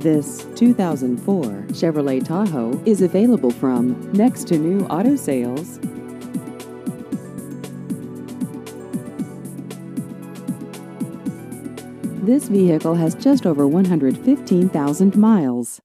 This 2004 Chevrolet Tahoe is available from Nex-2-Nu Auto Sales. This vehicle has just over 115,000 miles.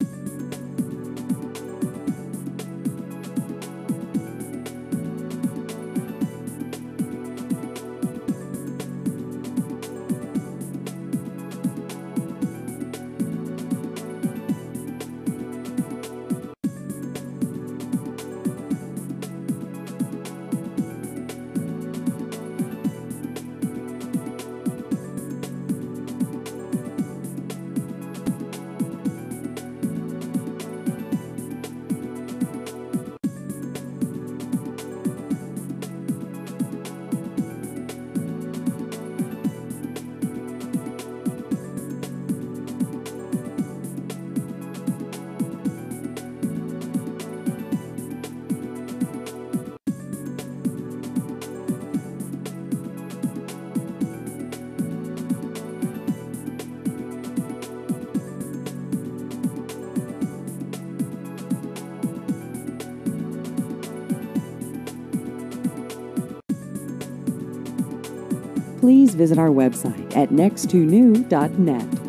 Please visit our website at nex2nu.net.